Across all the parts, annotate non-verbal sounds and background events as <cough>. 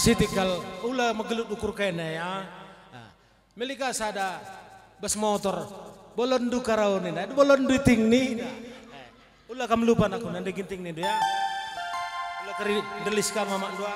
masih tinggal ula magelut ukur kene ya. Nah, Melika sada bus motor bolon du karau ni na bolon du ting ni. na. Eh, Ula kam lupa aku nanti ginting ni ya. Ula kari delis ka mama dua.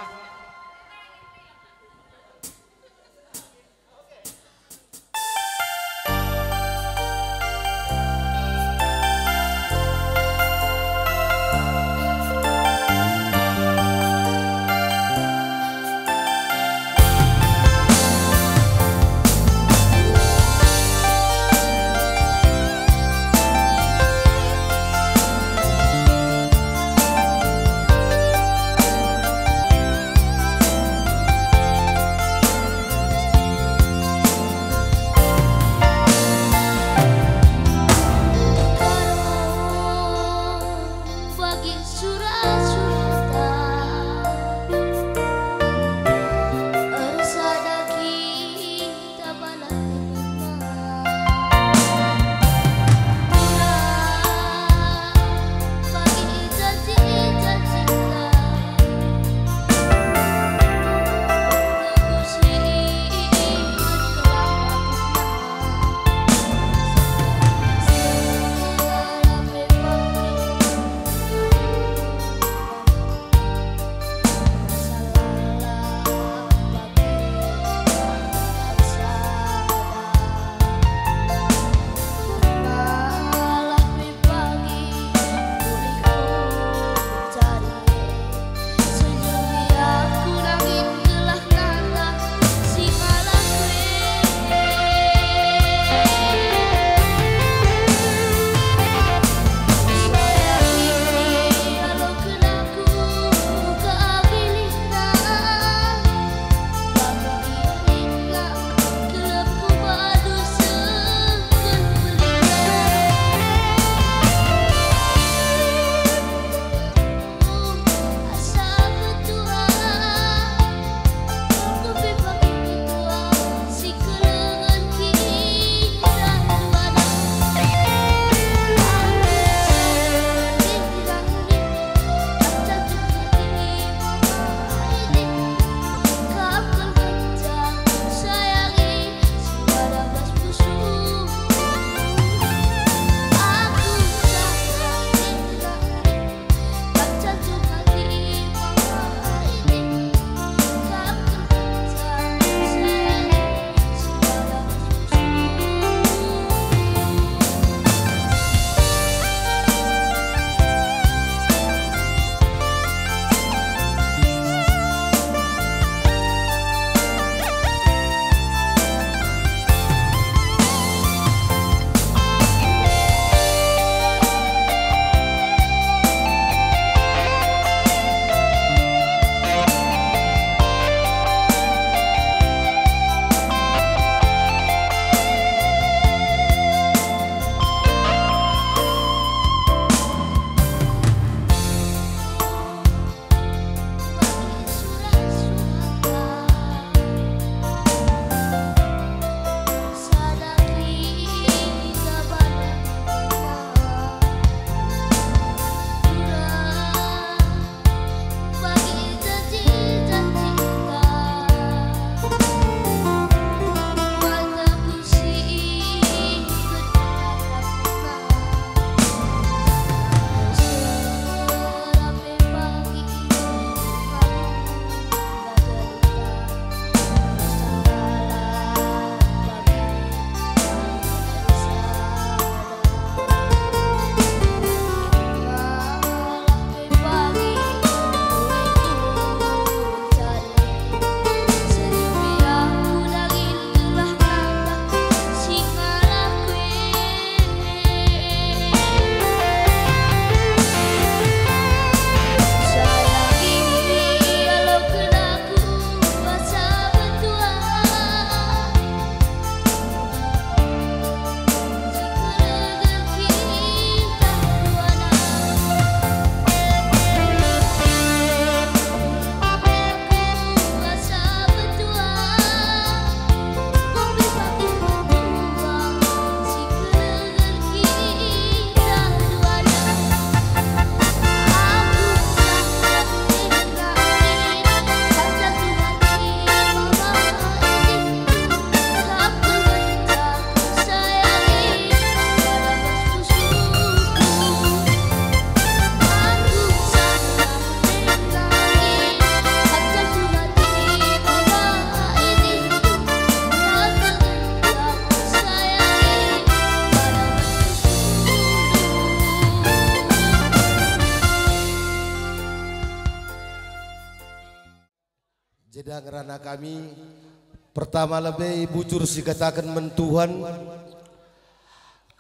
Pertama lebih bujur si katakan mentuhan.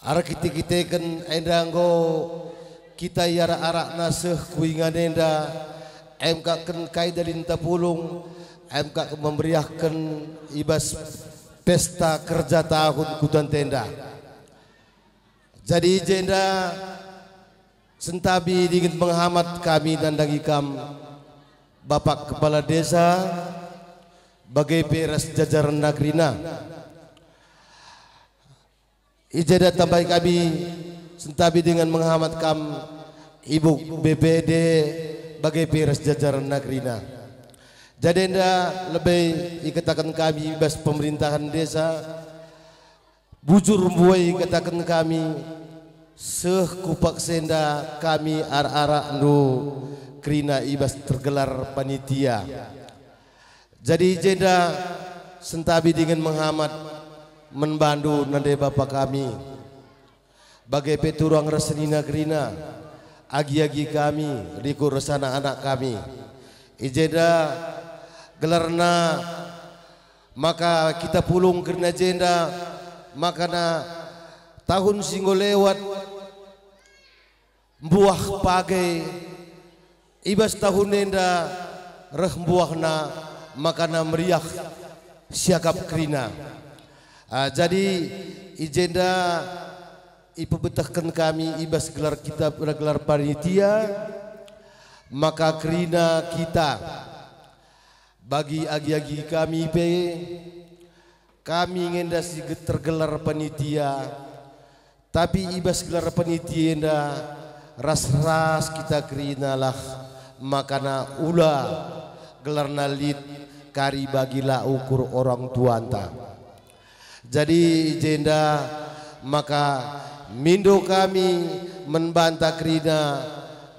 Ara kita kita kan enda ngo kita yara arak naseh kuingan enda. MK ken kai dalin tapulung MK memberiahkan ibas pesta kerja tahun kudan tenda. Jadi jenda sentabi dingin menghamat kami dan dagikam Bapak Kepala Desa bagai peres jajaran Nagrina. Ijada tambah kami sentabi dengan menghamat kam Ibu BPD bagai peres jajaran Nagrina. Jadi anda lebih ikatakan kami bas pemerintahan desa bujur buai katakan kami seh kupak senda kami ar-ara nu Krina ibas tergelar panitia. Jadi jeda sentabi dengan menghamat membantu nande bapak kami. Bagai peturang resenina Krina, agi-agi kami, riku resana anak kami. Ijeda gelarna maka kita pulung kerana jenda makana tahun singgo lewat buah pagai ibas tahun nenda reh buahna makana meriah siakap krina. Uh, jadi ijenda ipebetahkan kami ibas gelar kita gelar panitia maka krina kita bagi agi-agi kami pe kami ngenda si tergelar panitia tapi ibas gelar panitia ras-ras kita krina lah makana ula gelar nalit kari bagilah ukur orang tuanta. Jadi jenda maka mindo kami membantah krina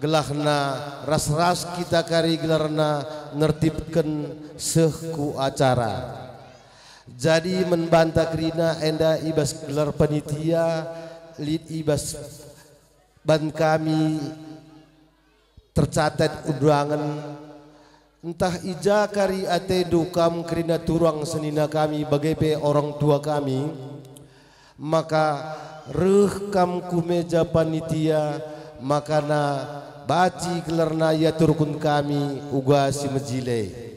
gelahna ras-ras kita kari gelarna nertibkan seku acara. Jadi membantah krina enda ibas gelar panitia lid ibas ban kami tercatat undangan entah ija kari ate dukam kerina turang senina kami bagai orang tua kami maka reh kam kumeja panitia makana baci kelarna ya turkun kami uga si mejile.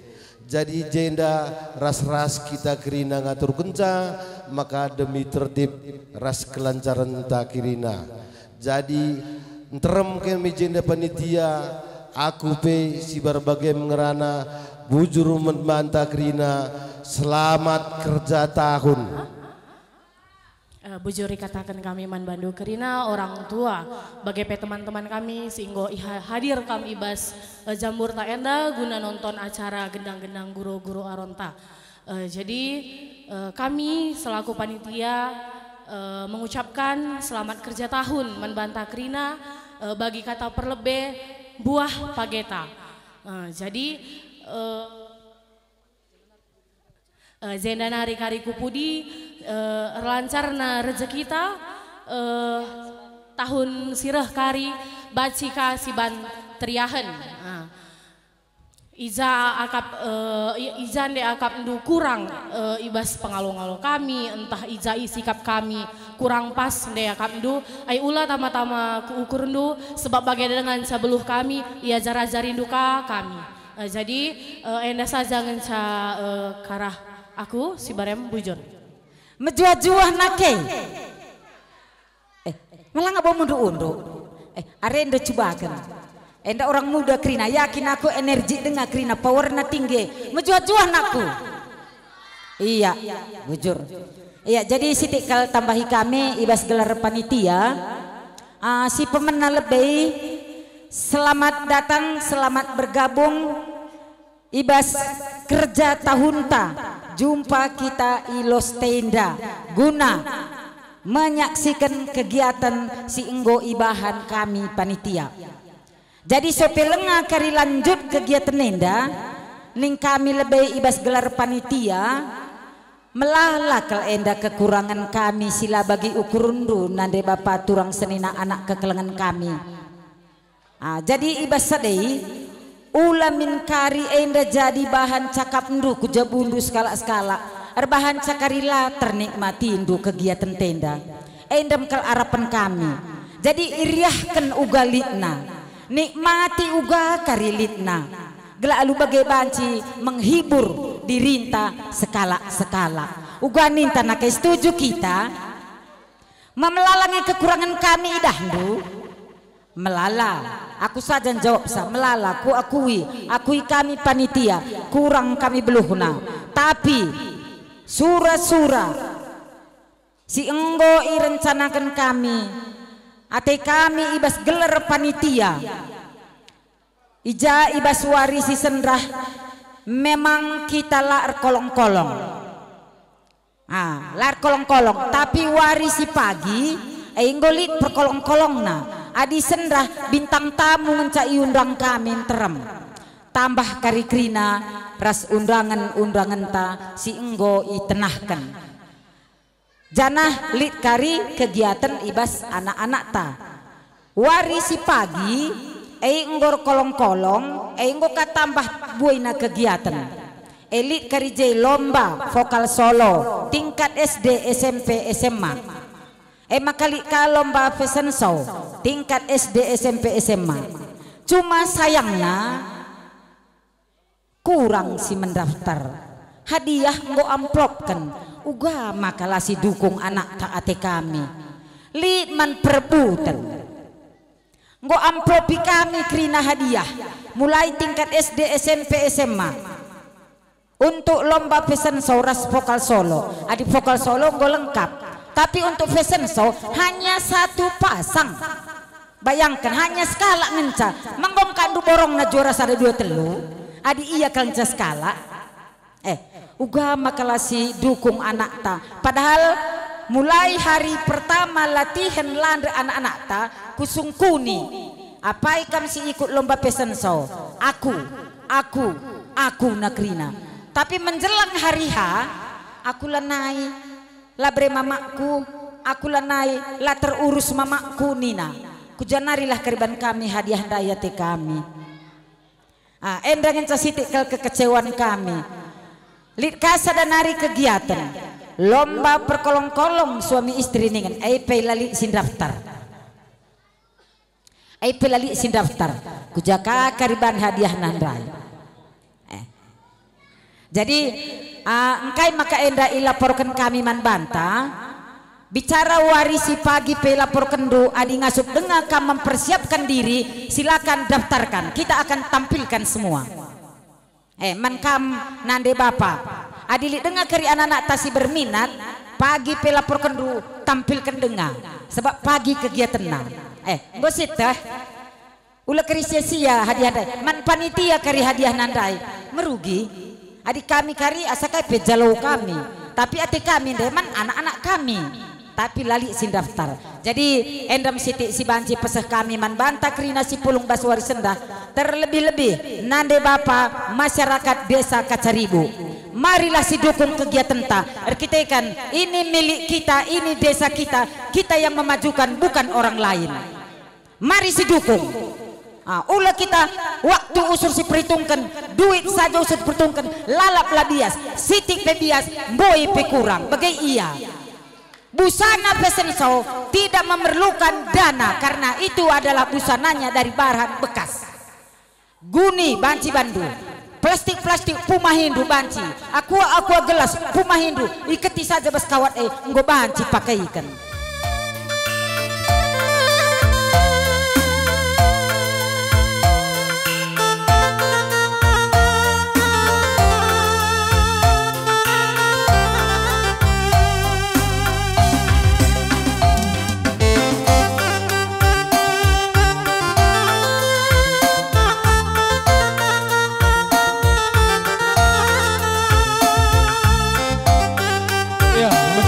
Jadi jenda ras-ras kita kerina ngatur kenca maka demi tertib ras kelancaran tak kirina jadi Nterem ke mejenda panitia aku pe si berbagai mengerana bujur membantah krina selamat kerja tahun. Uh, bujuri katakan kami man bandu kerina orang tua. Bagai pe teman-teman kami sehingga hadir kami ibas uh, jambur tak enda guna nonton acara gendang-gendang guru-guru aronta. Uh, jadi kami selaku panitia mengucapkan selamat kerja tahun Krina uh, bagi kata perlebe buah pageta. Uh, jadi uh, uh, Zenda nari kari kupudi uh, lancarna rezeki kita uh, tahun sirah kari bacika siban triahen. Uh. Iza akap uh, izan de akap ndu kurang uh, ibas pengalung-alung kami entah iza sikap kami kurang pas de akap ndu. Ai ula tama-tama ukur ndu sebab bagai dengan sebeluh kami ia jara jarinduka kami. Uh, jadi uh, enda saja ngenca uh, karah aku si barem bujur menjuah-juah nake. Eh malah nggak mau undu-undu eh are enda coba Enda orang muda krina yakin aku energi dengan krina powernya tinggi. Menjual-jual aku. Iya, bujur. Iya, jadi sitik kal tambahi kami ibas gelar panitia. Uh, si pemenang lebih selamat datang, selamat bergabung. Ibas kerja tahun ta. Jumpa kita ilos tenda guna menyaksikan kegiatan si enggo ibahan kami panitia. Jadi sopelenga kari lanjut kegiatan nenda ning kami lebih ibas gelar panitia melalakal enda kekurangan kami sila bagi ukurundu nande bapak turang senina anak kekelengan kami. Ah, jadi ibas sadei ulamin kari enda jadi bahan cakap ndu kujabundu skala-skala. Erbahan cakarila ternikmati indu kegiatan tenda endam kel arapan kami. Jadi iriahkan uga litna nikmati uga kari litna gela alu bagai banci menghibur dirinta sekala-sekala. Uga ninta nak setuju kita. Memelalangi kekurangan kami dahulu melala. Aku saja jawab sa melala. Ku akui akui kami panitia. Kurang kami beluhna. Tapi Sura-sura si enggo irencanakan kami ate kami ibas gelar panitia. Ija ibas warisi sendrah memang kita lar kolong-kolong. Ah lar kolong-kolong. Tapi warisi pagi enggolit perkolong-kolong na adi sendrah bintang tamu mencai undang kami terem tambah karikrina ras undangan-undangan ta si enggo itenahkan janah lit kari kegiatan ibas anak-anak ta. Warisi pagi eh enggor kolong-kolong eh enggo katambah buina kegiatan. Elit kari jay lomba vokal solo tingkat SD SMP SMA eh makali ka lomba fashion show tingkat SD SMP SMA cuma sayangnya kurang si mendaftar. Hadiah ngo amplopkan uga makalah si dukung anak taate kami. Litman perbutan ngo amplopi kami krina hadiah. Mulai tingkat SD SMP SMA untuk lomba fashion show ras vokal solo. Adik vokal solo ngo lengkap. Tapi untuk fashion show hanya satu pasang. Bayangkan hanya skala ngenca. Menggongkan du borong na juara sada dua telu. Adi iya kang skala. Eh uga makalasi dukung anak ta. Padahal mulai hari pertama latihan landre anak-anak ta kusung kuni apa ikam si ikut lomba pesen so? Aku aku aku nakrina tapi menjelang hari H aku lenai labre mamaku aku lenai lah terurus mamaku Nina kujanarilah keriban kami hadiah daya kami. Ah, endangin sasitik kekecewaan kami. Lit kasa dan hari kegiatan. Lomba perkolong-kolong suami istri ningen. Aipe lali sin daftar. Aipe lali sin daftar. Kujaka kariban hadiah nandrai. Eh. Jadi uh, engkai maka enda ilaporkan kami man bantah Bicara warisi pagi pelapor kendu adi ngasup dengar kam mempersiapkan diri silakan daftarkan kita akan tampilkan semua eh man kam nande bapak adili dengar keri anak-anak tasi berminat pagi pelapor kendu tampilkan dengar. Sebab pagi kegiatan na eh gosit dah ula keri sia-sia hadiah man panitia kari hadiah nandai merugi. Adik kami kari asakai pejalau kami. Tapi ati kami deman anak-anak kami tapi lali sin daftar. Jadi endam siti si banci peseh kami man banta krina si pulung baswari sendah. Terlebih-lebih nande bapa masyarakat desa kacaribu. Marilah si dukung kegiatan ta. Kita kan ini milik kita ini desa kita. Kita yang memajukan bukan orang lain. Mari si dukung. Ah, kita waktu usur si perhitungkan duit saja usur perhitungkan. Lalap labias sitik pebias boy pekurang bagai iya Busana fashion show tidak memerlukan dana karena itu adalah busananya dari bahan bekas. Guni banci bandu. Plastik-plastik Puma Hindu banci. Aqua aqua gelas Puma Hindu. Iketi saja bas kawat eh nggo banci pakai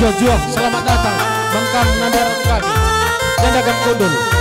Jojo, selamat datang. Bangkam Nandar kami. Jandakan Kundul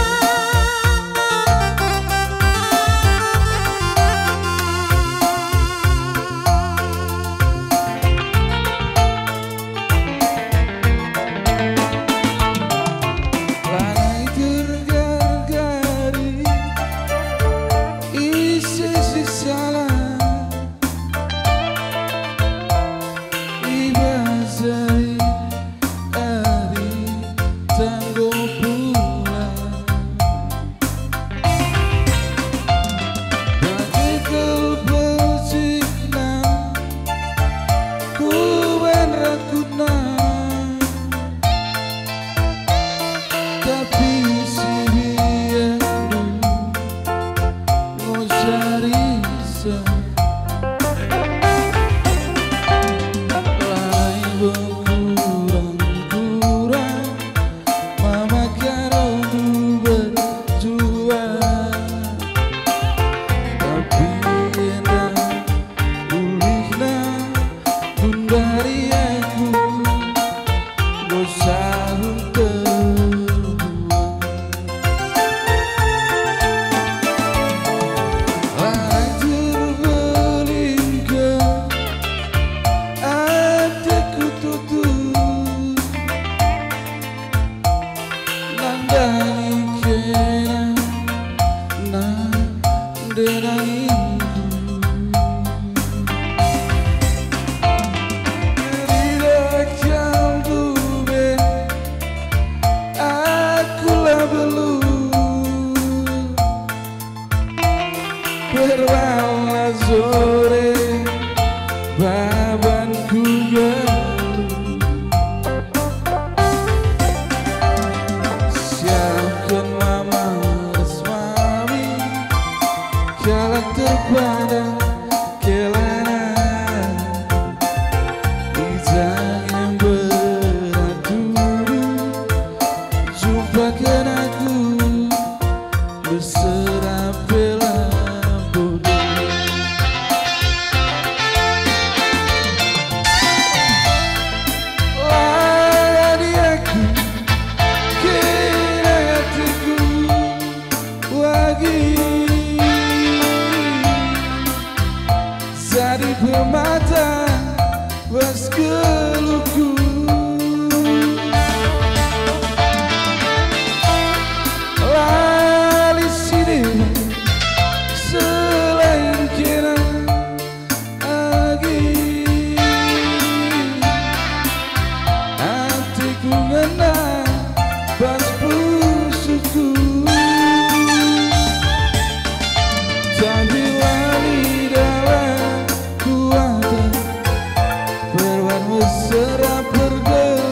mesra pergeluku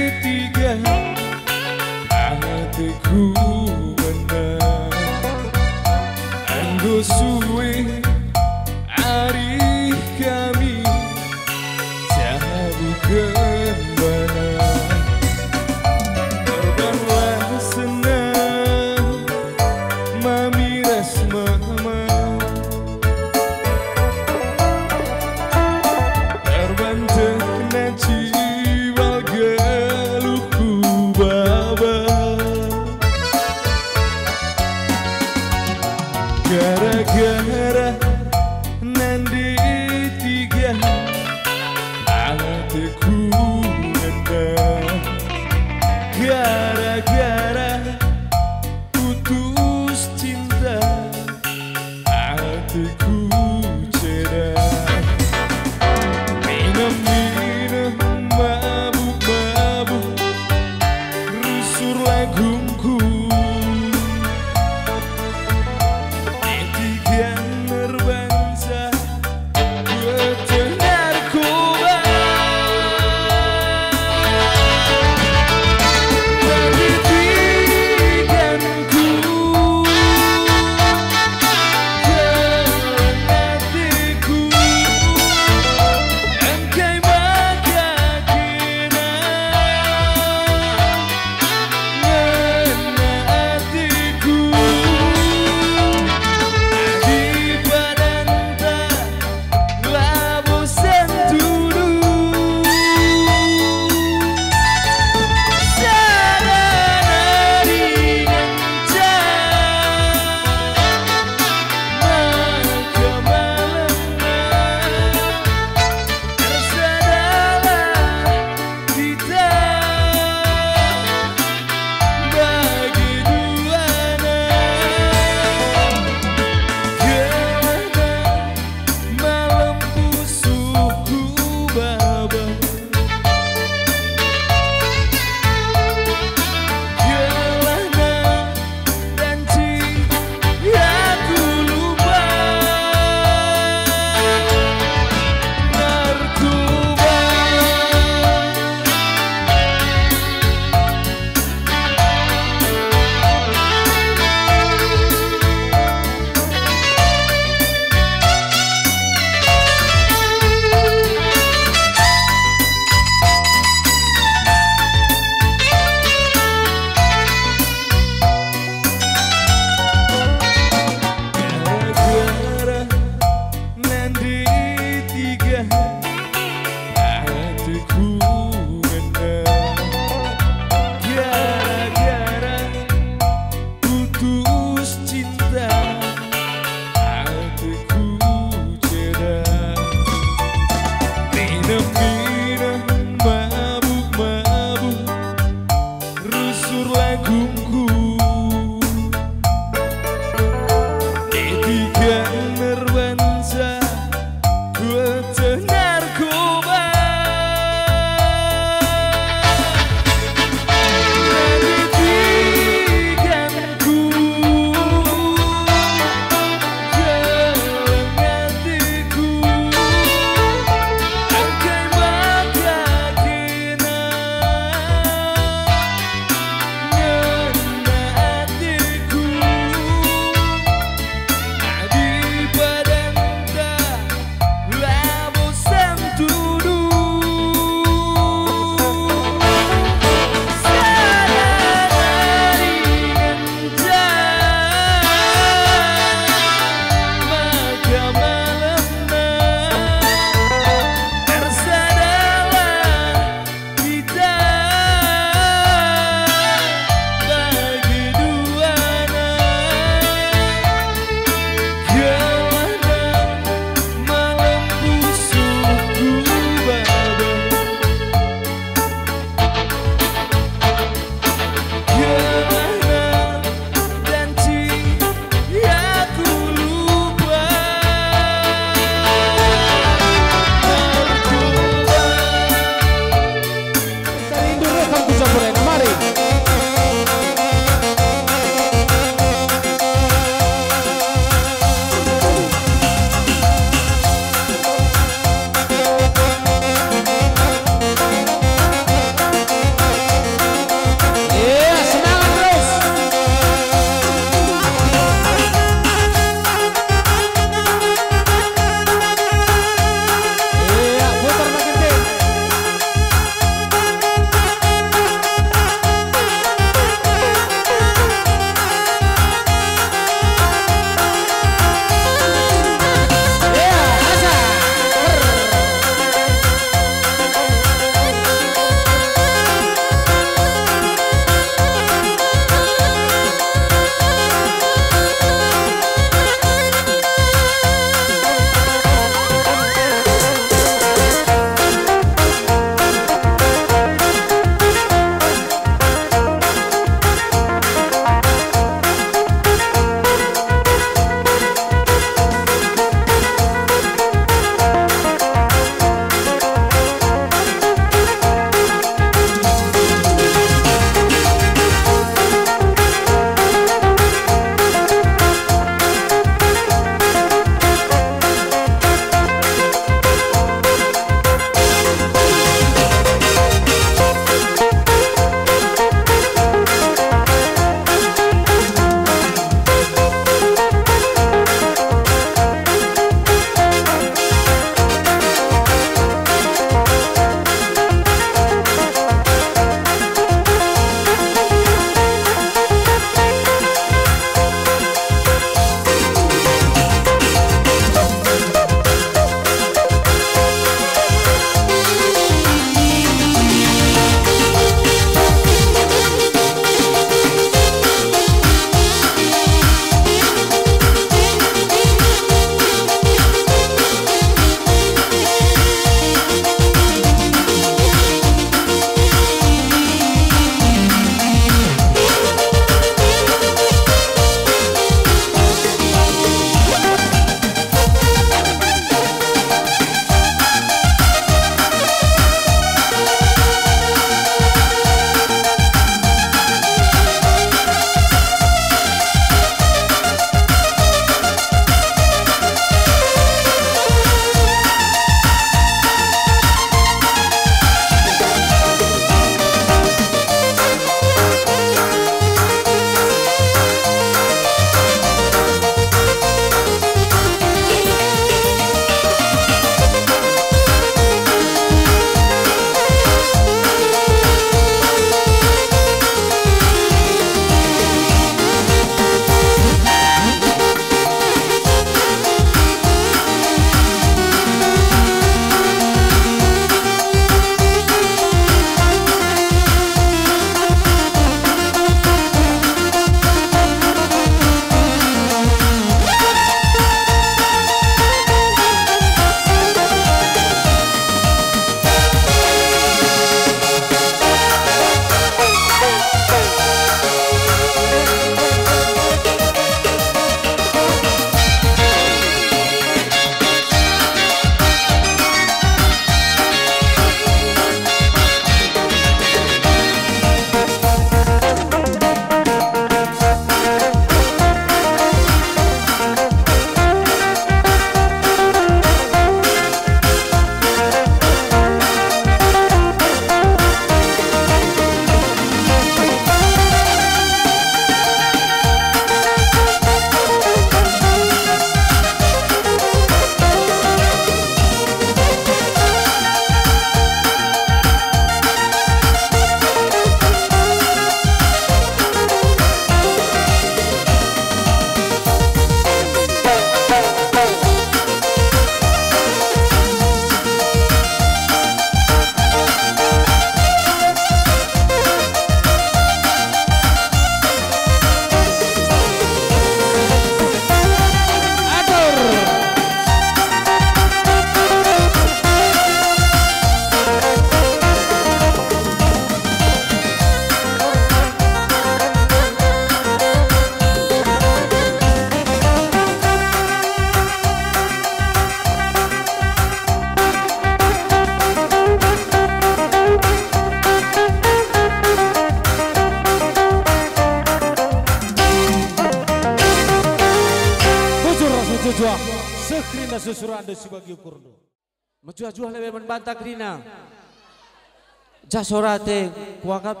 Jasorate kuakap.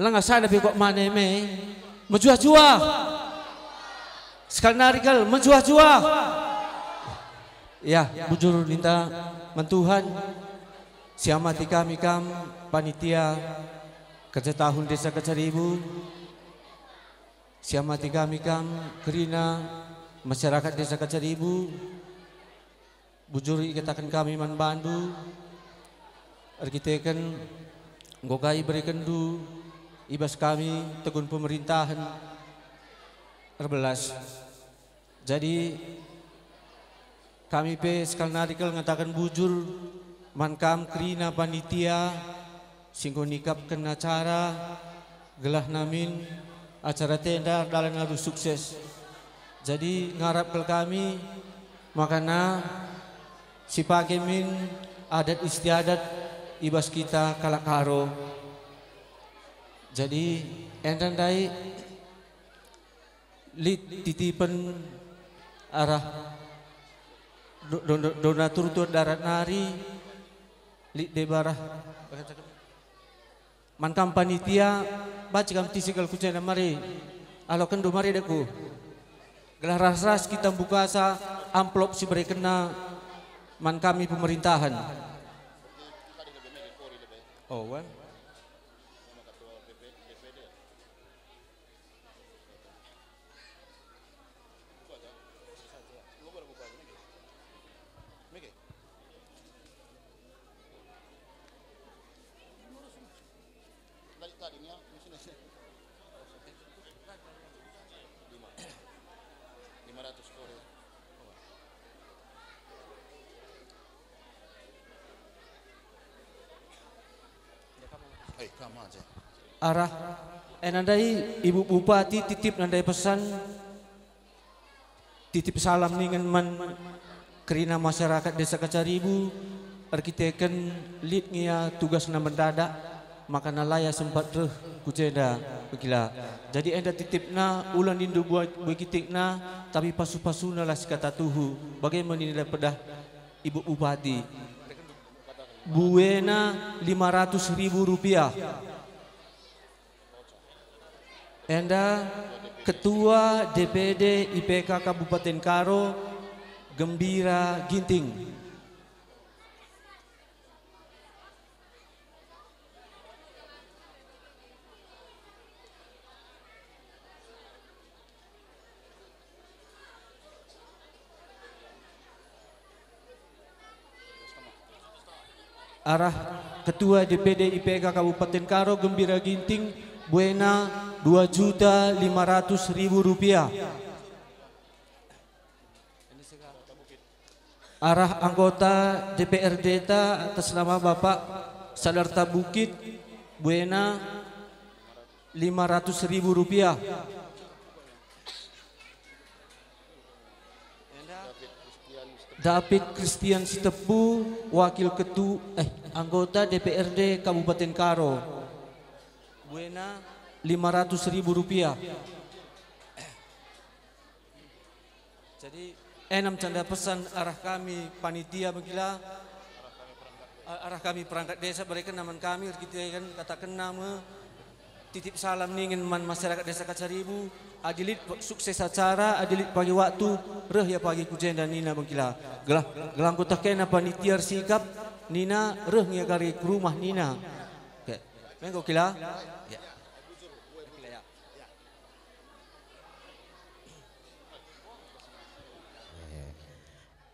Lenga sana bi kok maneme. Majua-jua. Sekali narikal menjua-jua. Ya, bujur minta mentuhan. Siamati kami kam panitia kerja tahun desa kecaribu. Siamati kami kam kerina masyarakat desa kecaribu. Bujuri katakan kami man Arkiteken ngogai berikan du ibas kami tegun pemerintahan terbelas. Jadi kami pe sekal narikal ngatakan bujur mankam krina panitia singko nikap kena acara gelah namin acara tenda dalam harus sukses. Jadi ngarap ke kami makana si pakemin adat istiadat ibas kita kalakaro. Jadi endan dai lit titipan arah do- do- donatur tu darat nari lit de barah man kam panitia baca kam tisikal kucena mari. Alo kendo mari deku. Gelah ras ras kita buka sa amplop si beri kena man kami pemerintahan oh arah. Eh nandai ibu bupati titip nandai pesan. Titip salam ningan man. Kerina masyarakat desa Kacaribu arkiteken lit ngia tugas na mendadak maka nalaya sempat reh kuceda begila. Jadi enda titip na ulan dindu buat begitik na tapi pasu-pasu lah sekata tuhu. Bagaimana nilai pedah ibu bupati buena 500 ribu rupiah Enda Ketua DPD IPK Kabupaten Karo Gembira Ginting. arah Ketua DPD IPK Kabupaten Karo Gembira Ginting Buena Rp2.500.000 arah anggota DPRD ta atas nama Bapak Sadarta Bukit Buena Rp500.000 David Christian Sitepu, Wakil Ketua eh anggota DPRD Kabupaten Karo. Buena 500 ribu rupiah. Jadi enam canda pesan arah kami panitia begila arah kami perangkat desa berikan nama kami kita kan katakan nama titip salam ningin man masyarakat desa Kacaribu adilit sukses acara adilit pagi waktu. Reh ya pagi kujen dan Nina begila gelah gelang kota kena panitia sikap. Nina reh ngia kari ke rumah Nina. Oke mengko kila? Ya.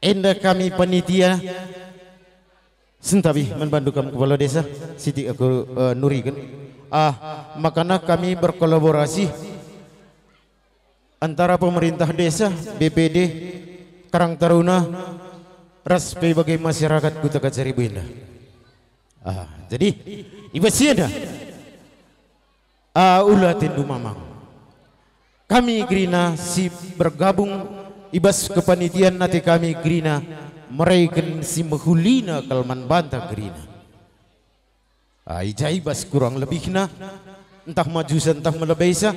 Enda kami panitia Sentabi membantu kami kepala desa Siti aku uh, Nuri kan. Ah, makanya kami berkolaborasi antara pemerintah desa, BPD, Karang Taruna, Raspe bagi masyarakat Kota Kacaribu Indah. Ah, jadi. Ah, ulah tendu mamang. Kami Grina si bergabung ibas kepanitian nanti kami Grina mereka si menghulina kalman bantah Grina. Ai jai bas kurang lebih na entah majusa entah melebesa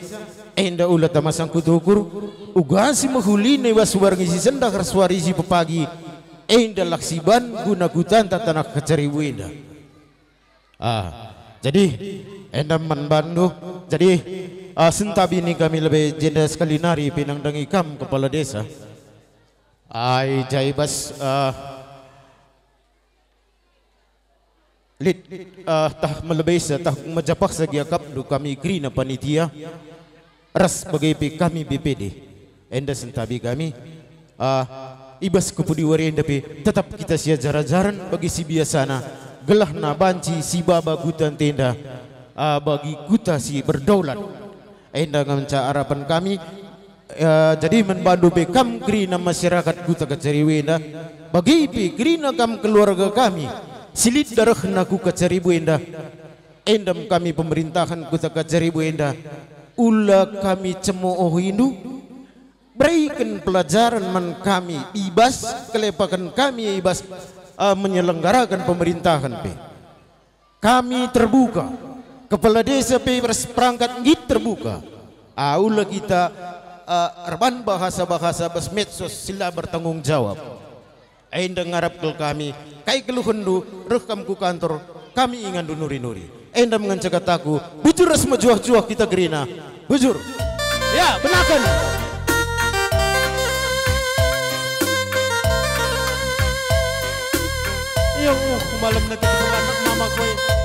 enda ulat tamasang kutukur ugasi mahulini waswar ngisi sendak raswari si pepagi. Enda laksiban guna kutan tanah kecaribu enda ah jadi enda manbandu jadi ah, sentabi ini kami lebih jenda sekali nari pinang dangi kam kepala desa. Ai jaibas ah, Lit uh, tah melebesa tah majapak sagi akap du kami krina panitia. Ras bagai pi kami BPD enda sentabi kami uh, ibas kepudi wari enda pi tetap kita sia jaran-jaran bagi si biasana. Gelah na banci si baba gutan tenda uh, bagi kuta si berdaulat. Enda ngamca harapan kami uh, jadi membantu bekam krina masyarakat guta keceriwena bagi pi krina kam keluarga kami silit darah naku kacaribu enda endam kami pemerintahan kuta kacaribu enda ula kami cemooh hindu. Berikan pelajaran man kami ibas kelepakan kami ibas uh, menyelenggarakan pemerintahan pe kami terbuka. Kepala desa pe perangkat ngit terbuka. Aula kita uh, erban bahasa-bahasa bas sila bertanggung jawab Enda ngarap kami, kai keluhundu, rekam ku kantor, kami ingan du nuri-nuri. Enda mengancak aku, bujur ras majuah-juah kita gerina. Bujur. Ya, benakan. Iya, uh, malam nanti anak mama gue.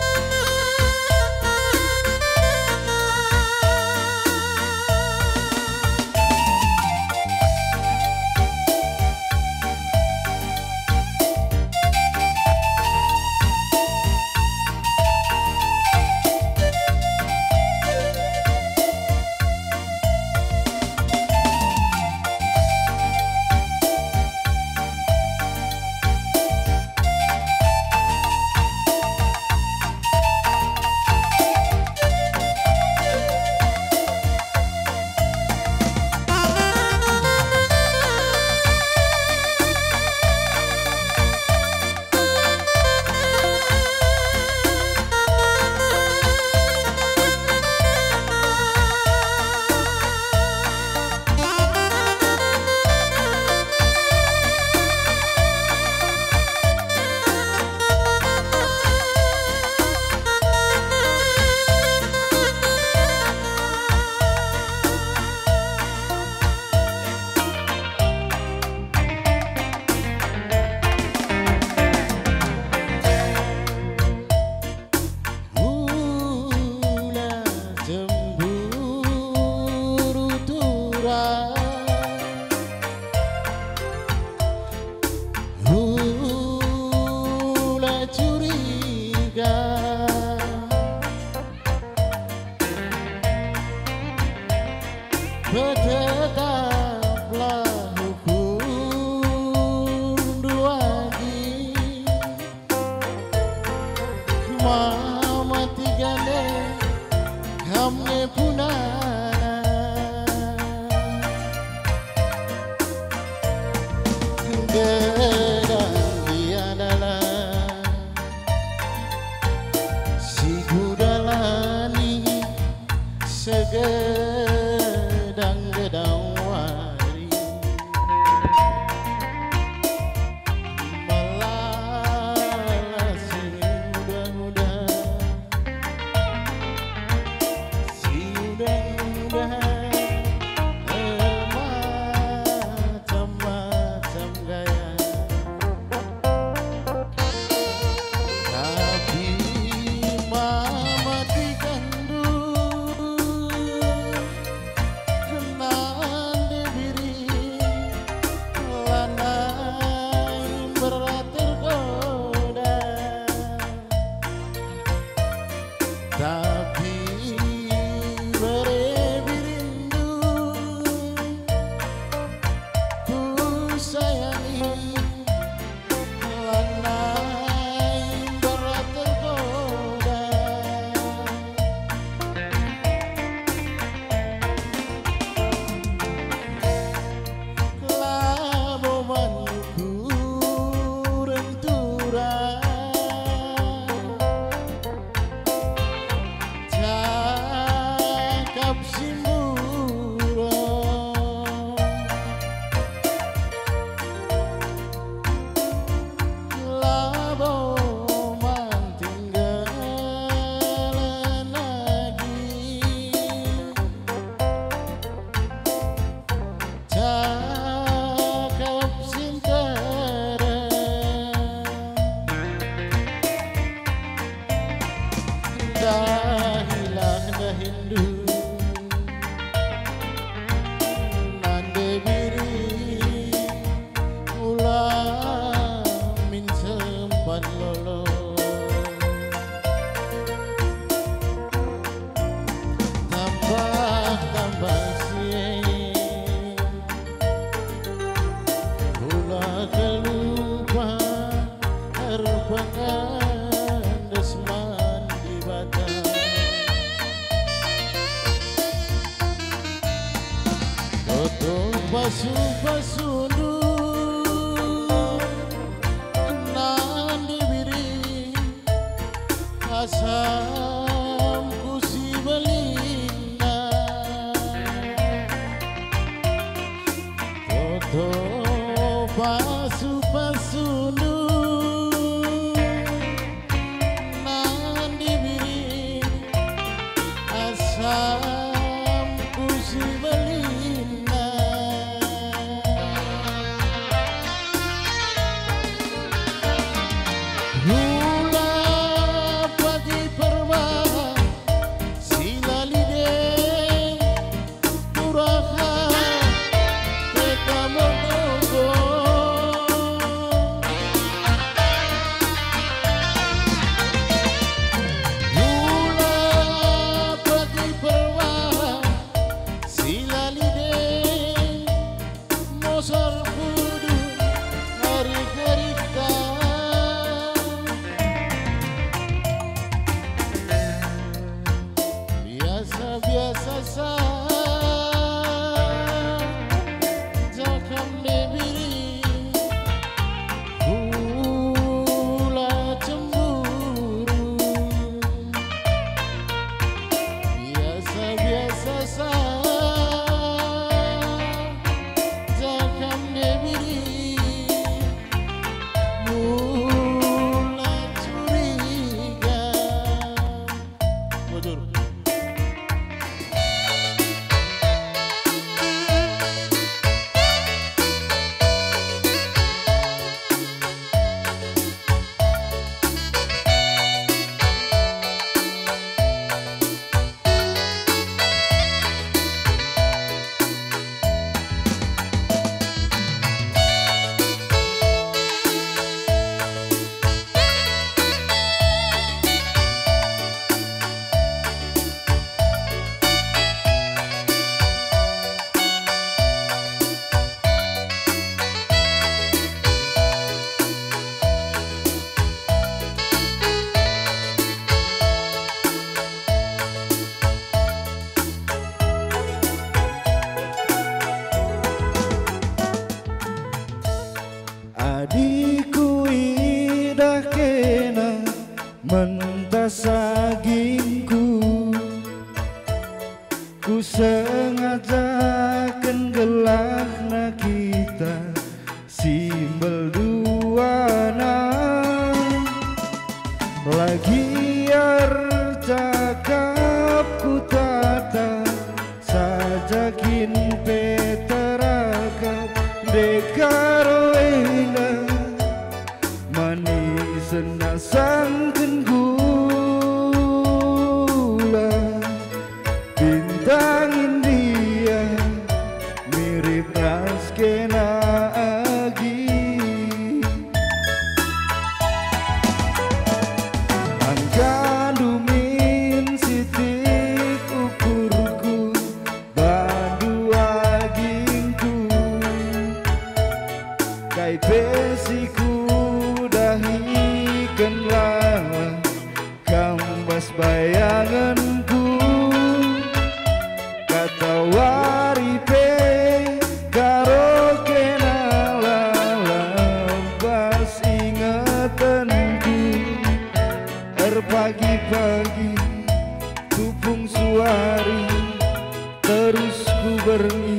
Terus ku berni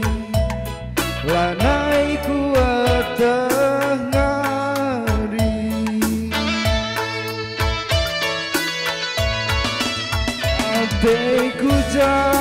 Lanai ku Ateku jadi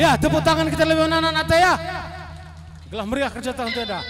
Ya, tepuk tangan kita lebih anak-anak ya. Gelah meriah kerja tahun tenda.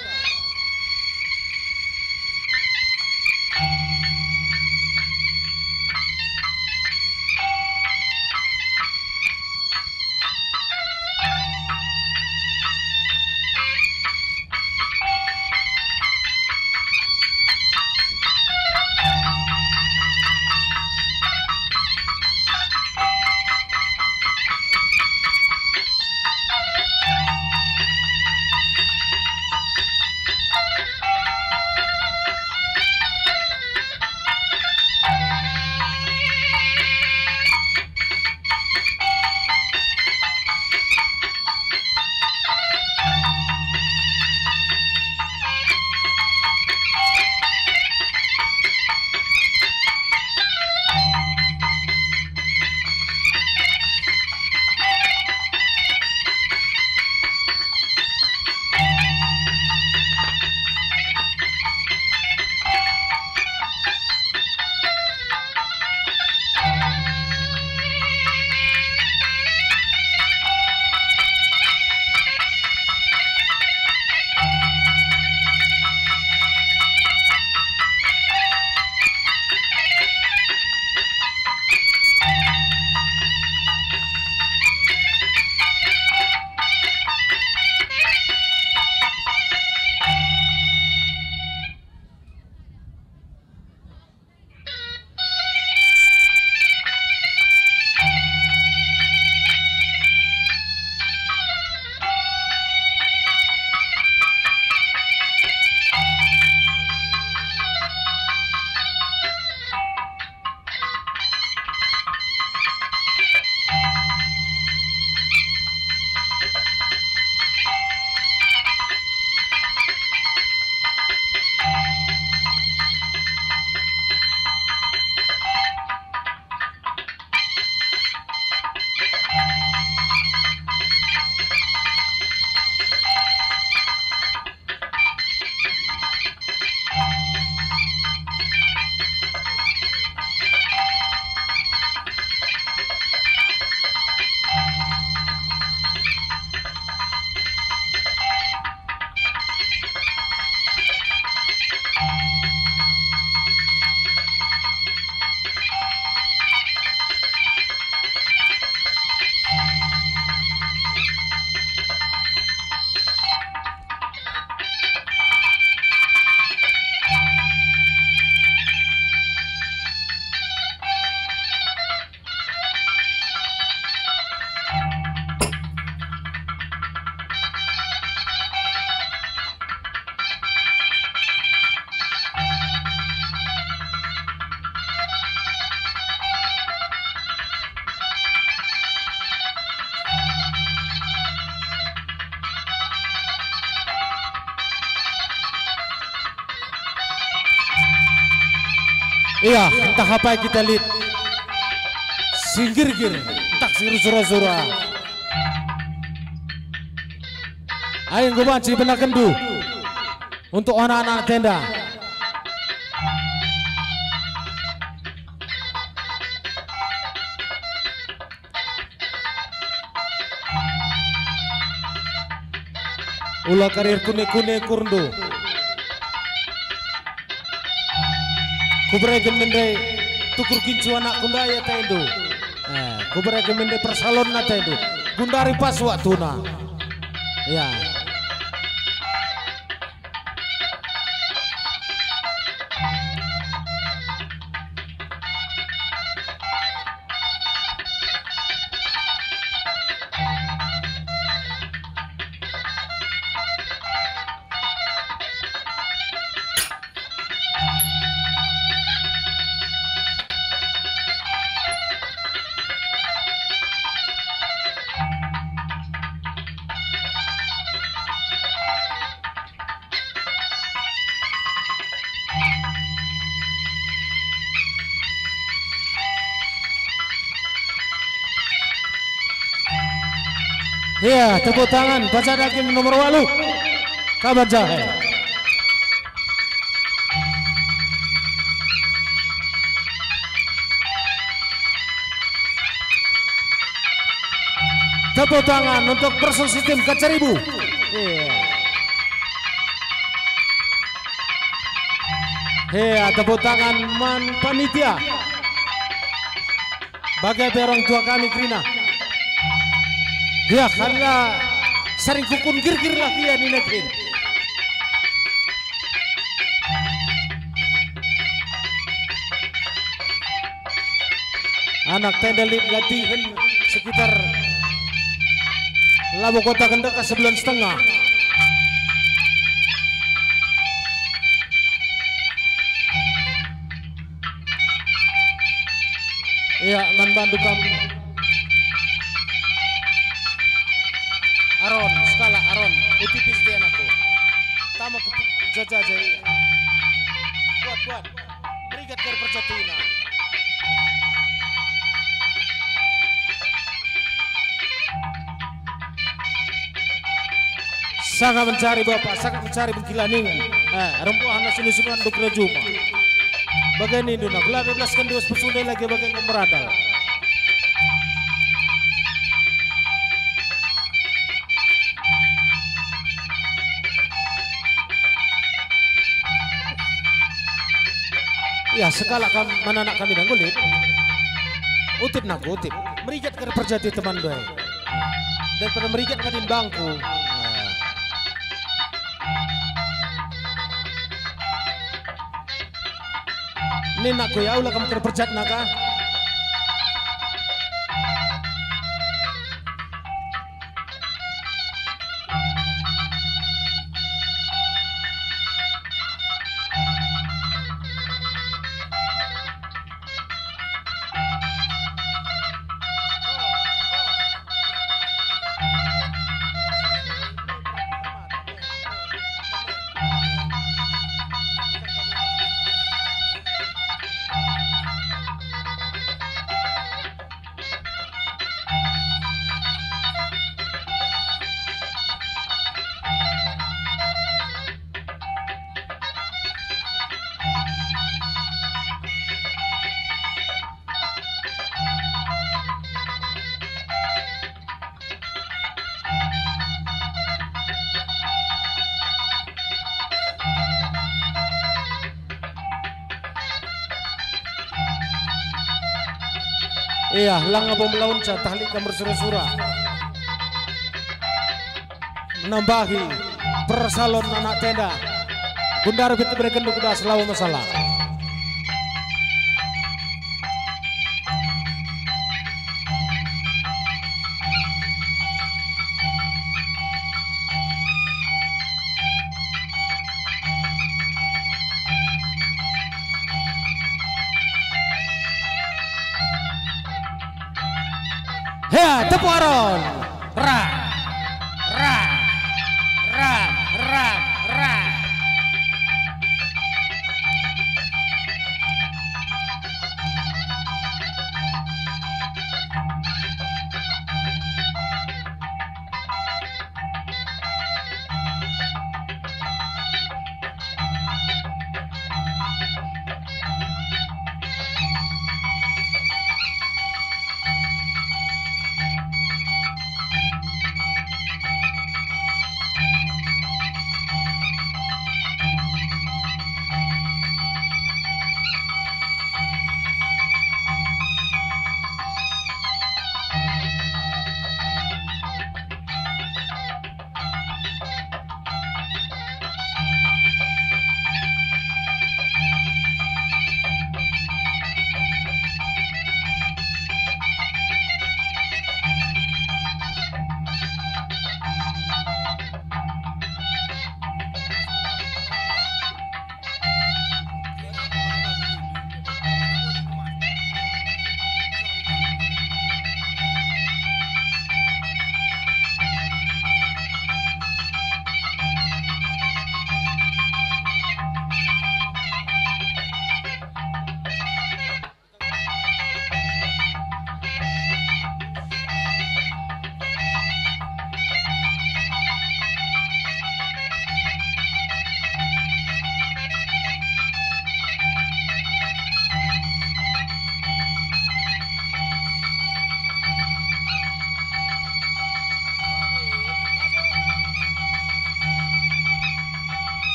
Iya, entah apa yang kita lihat. Singgir-gir, tak singgir surah-surah. Ayo gue banci benar kendu. Untuk anak-anak tenda. Ulah karir kune-kune kurndo. Kubregen mende tukur kincu anak kundaya tendu. Eh, kubregen mende persalon na tendu. Gundari pas waktu na. Ya. Tepuk tangan baca hakim nomor walu. Kabar jahe. Tepuk tangan untuk person sistem kacaribu. Iya. Iya, tepuk tangan man panitia. Bagai orang tua kami Krina. Ya karena sering kukun gir-gir lagi ya negeri. Anak tenda lit latihan sekitar Labu Kota Kendaka sebulan setengah. Iya, man bandu kami. Aron, utipis dia anakku. Tama ku jajah jaya. Buat buat, berikat kar perjatina. Sangat mencari bapak, sangat mencari bengkilaningan. Eh, rempuhan nasi nusukan duk rejuma. Bagian ini lah belas kan dua persundai lagi bagian kemeradal. Sekala kam, mana nak kami nanggulit. Utip nak utip. Merikat ke perjati teman gue. Daripada merikat kadin bangku. Nah. Ini nak ya ulah kamu terperjat naka. Iya, lang abang melaun sa tahlik kamar surah-surah. Menambahi persalon anak tenda. Bundar kita berikan kuda selalu masalah.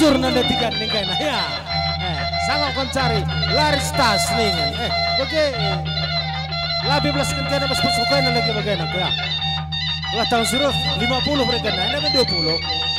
Bujur nanda tiga ning kena ya. Eh, sangat kon cari laris tas ning. Eh, oke. Labi belas kena pas pasukan lagi bagaimana ya. Lah tahun suruh 50 mereka nah, ini 20.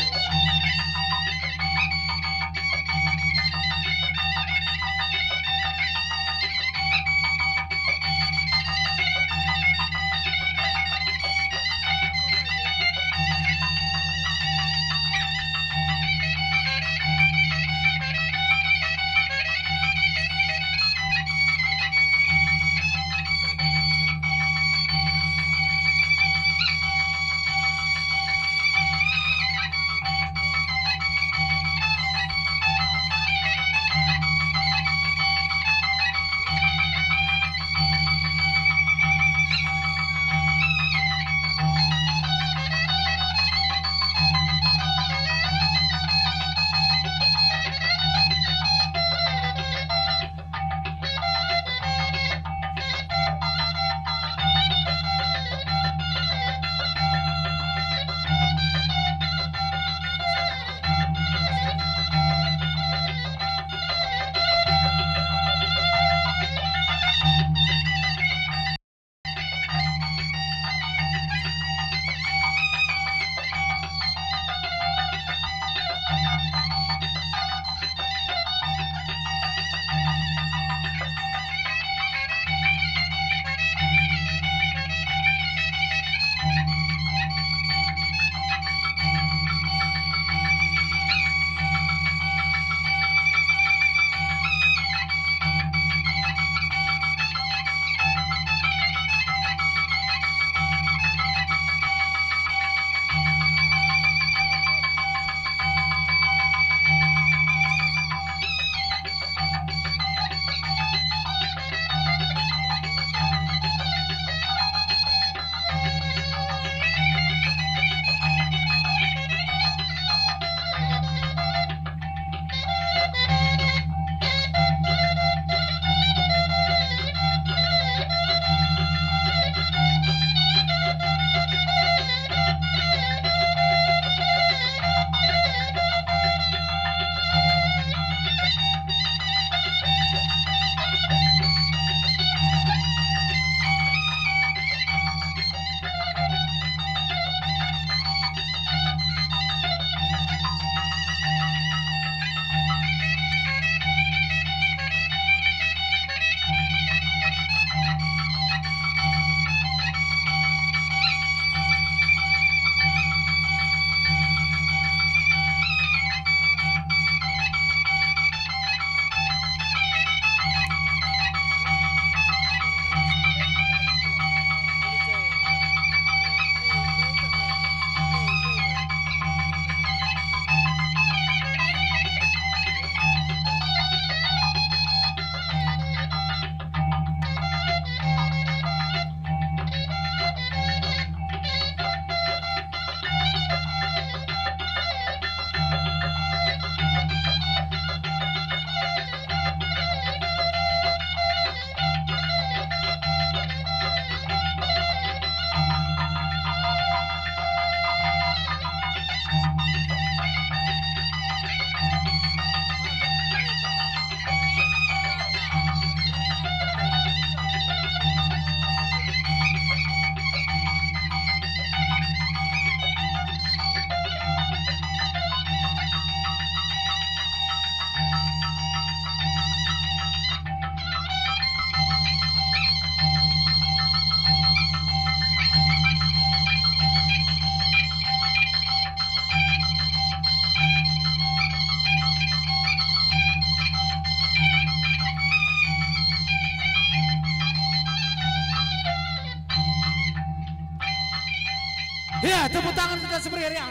Tepuk tangan kita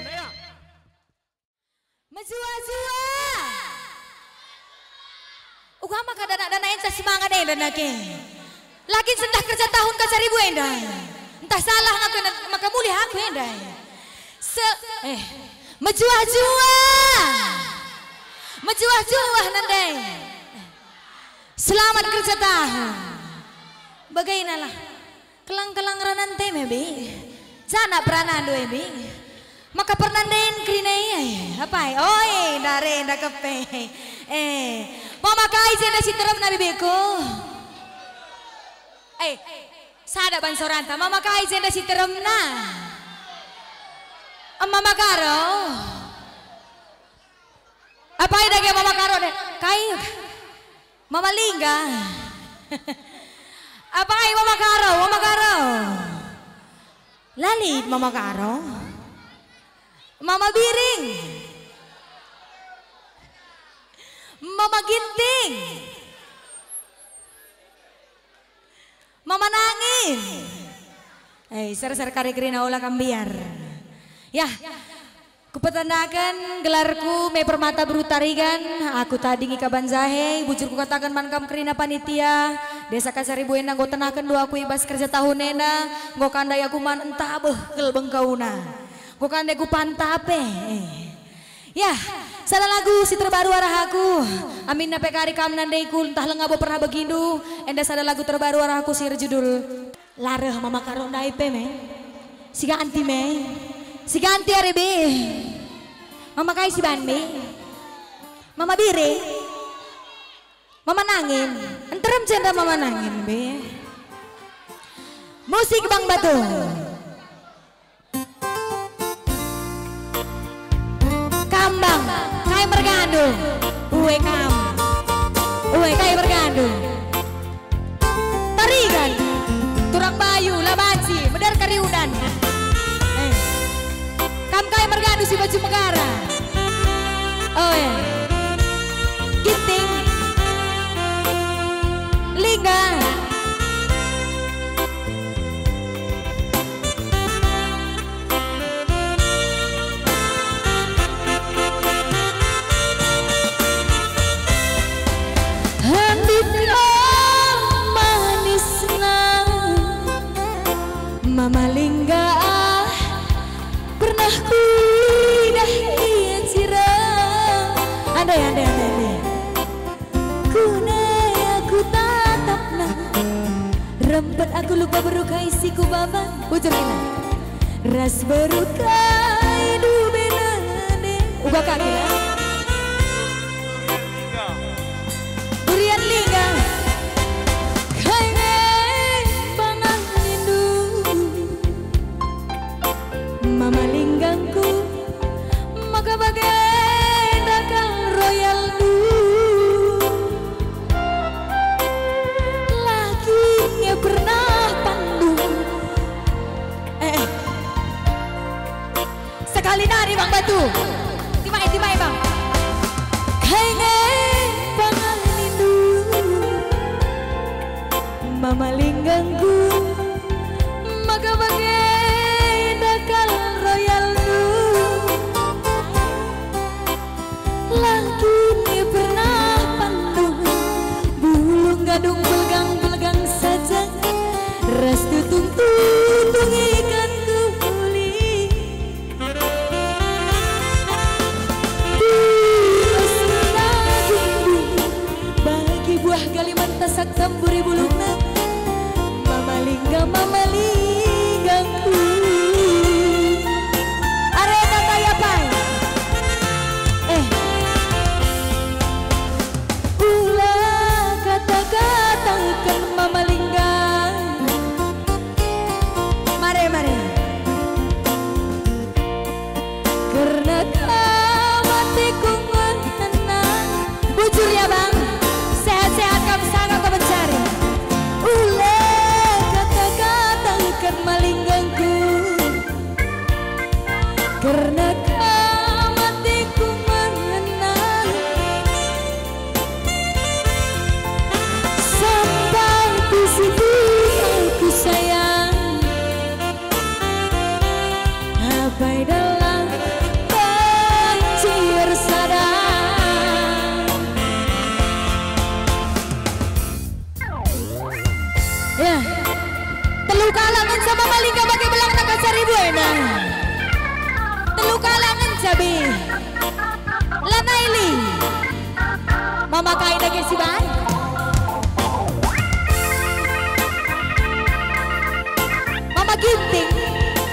ya. Menjua-jua. Ugama kada nak dana ensa semangat eh dana ke. Lagi sendah kerja tahun ke seribu endah. Entah salah ngaku maka mulia aku endah. Se eh menjua-jua. Menjua-jua nandai. Selamat kerja tahun. Bagainalah. Kelang-kelang ranan teme bi. Jana pranando bi. Maka pernah den krina iya apa ya? Oh eh dare nda kepe. Eh, mama kai jenda si terem nabi beko. Eh, sada ban soranta mama kai jenda si terem na. Am Mama karo. Apa ida ke mama karo deh? Kai Mama lingga. Apa mama karo? Mama karo. Lalit mama karo. Mama biring. Mama ginting. Mama nangin. Eh, ser-ser kari kerina ulah kambiar. Ya, Kupetandakan gelarku me permata berutarigan aku tadi ngika banzahe bujurku katakan mankam kerina panitia. Desa kasari buena nggo tenakan dua aku ibas kerja tahunena nggo kandai aku man entah bekel bengkauna. Nggo kandai ku pantape ya salah lagu si terbaru arah aku. Amin nape kari kam nandaiku entah lengabo pernah begindu. Enda sada lagu terbaru arah aku si judul lareh mama karo ndaipe me. Si ganti me Si ganti hari. Mama kay si Banbe. Mama bire. Mama nangin. Enterem janda mama nangin be. Musik Bang Batu. Kambang, kay mergandung. Uwe kam. Uwe kay mergandung. Tarigan. Kam kay mergandung si baju megara. Oh ya. Ginting. Lingga. Rempet aku lupa berukai siku baba Bujur kita Ras berukai du benane Uga kaki lah Durian lingga batu. Timai bang Mama linggangku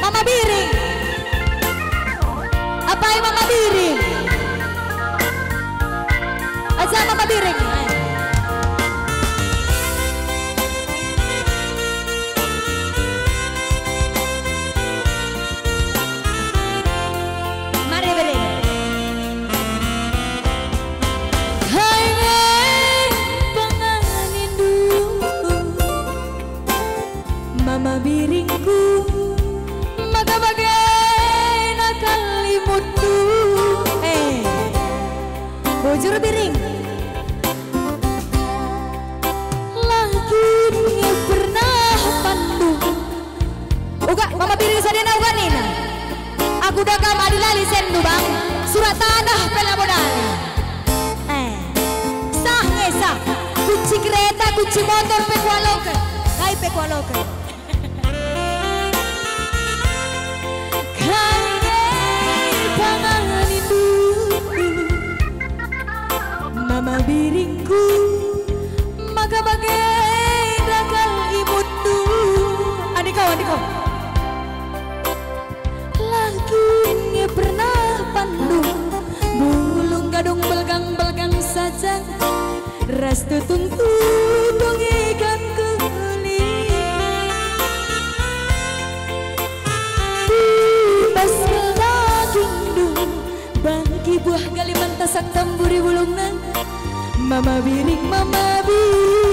Mama biring Apa mama biring? Aja mama biring. Bujur biring Lakinya pernah pandu Uga, mama biring sadena uga nina Aku dah kam adilali sendu bang. Surat tanah pela modal. Eh Sah ngesah Kunci kereta, kunci motor pekualokan Hai pekualokan Ras tutung tudung ikan kulit Timbas daging Bangki buah galiman tasak tamburi bulungna Mama biring, mama biringku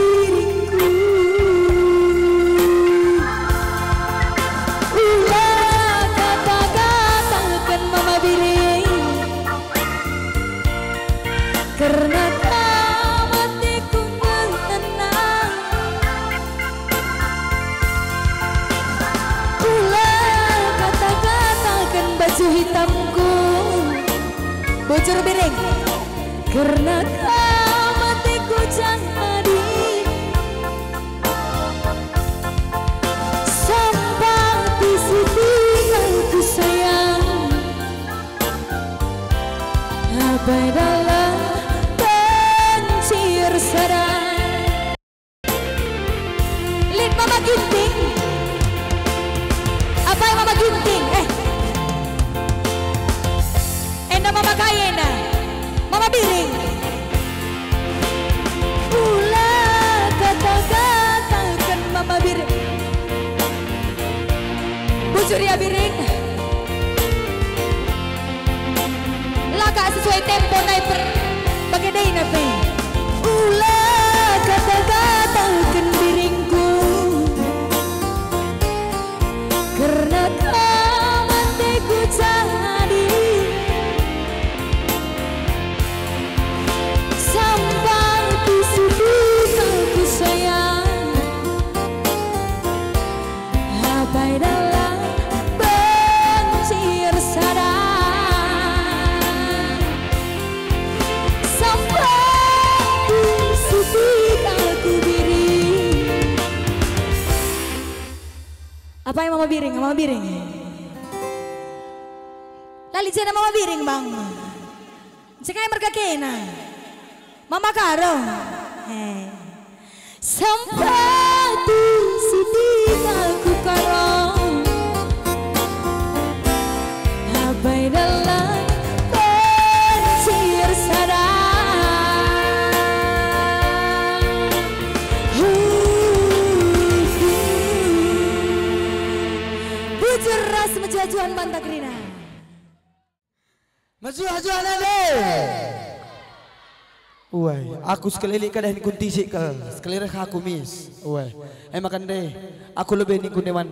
aku sekeliling kada ni kunti sik ke. Sekeliling aku mis. Uai. Eh makan deh. Aku lebih ni kuneman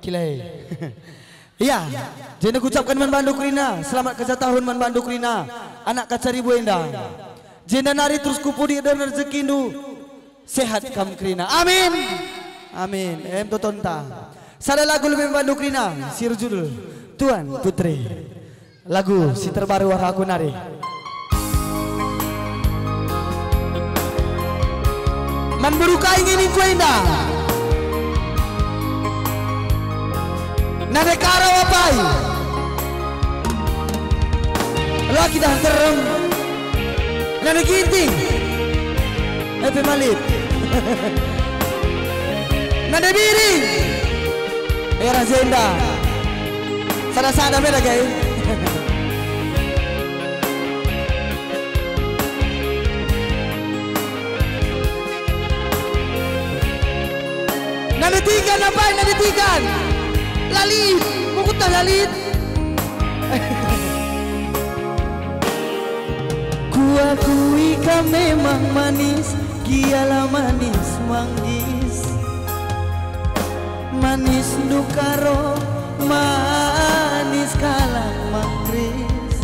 kilai. <laughs> Iya, jadi aku ucapkan man banduk Rina. Selamat kerja tahun man banduk Rina. Anak kacari bu endah. Jenda nari terus kupudi dan rezeki nu. Sehat kam Krina. Amin. Amin. Em to tonta. Sada lagu lebih banduk Rina. Sir judul Tuan Putri. Lagu si terbaru aku nari. Man beruka ingin ku indah. Nade kara wapai. Laki dah terem. Nade ginting. Epe malit. <laughs> Nade biring. Era zenda. Sana sana beda gay. <laughs> Nadetikan apa yang nadetikan? Lalit, bukut na lalit. Kuakui kau memang manis, kialah manis manggis. Manis nukaro, manis kalah manggris.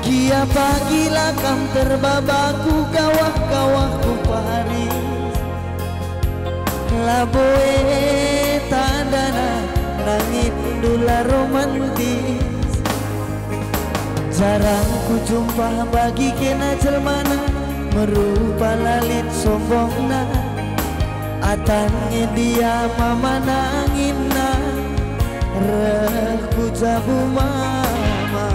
Kia pagila kam terbabaku kawah-kawahku Paris Laboe tandana nangit dula romantis. Jarang ku jumpa bagi kena jelmana Merupa lalit sombongna. Atangi dia mama nangina Reh ku jabu mama.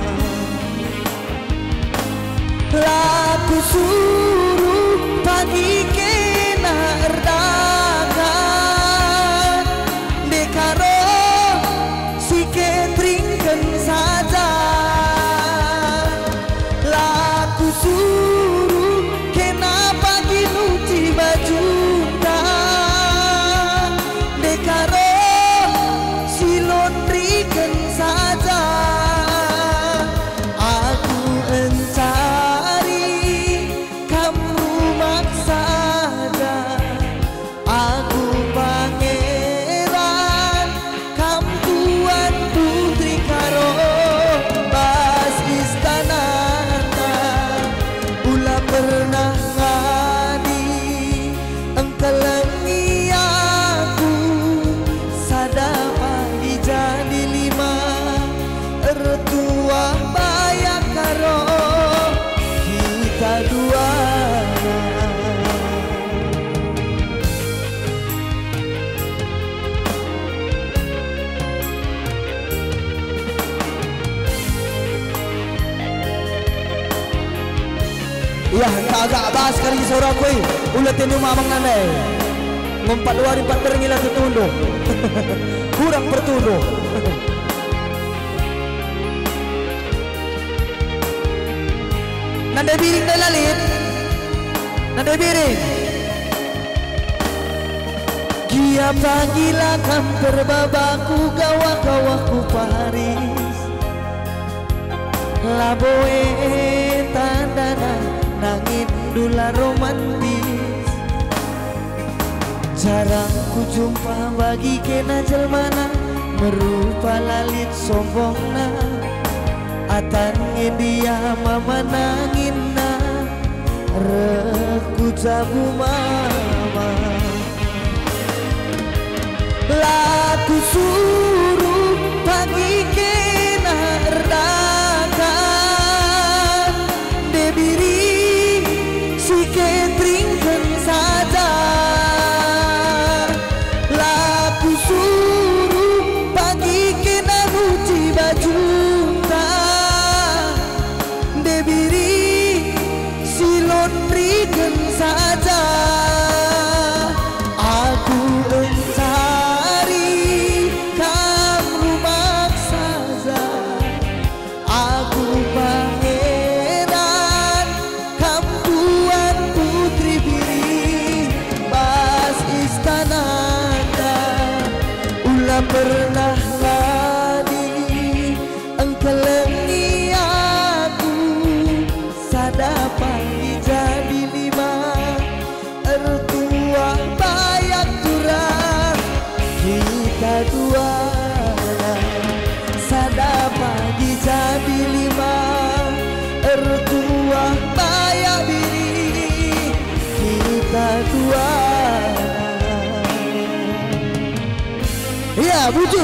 Laku suruh pagi Ulat ini mamang nandai. Ngumpat luar empat terngila tertunduk. <laughs> Kurang bertunduk. <laughs> Nandai biring dan lalit. Nandai biring. Kia panggila kam terbabaku gawa-gawaku Paris Laboe tandana nangin dula romantis Jarang ku jumpa bagi kena jelmana Merupa lalit sombongna. Atan dia mama nangina Reh ku jabu mama. Laku suruh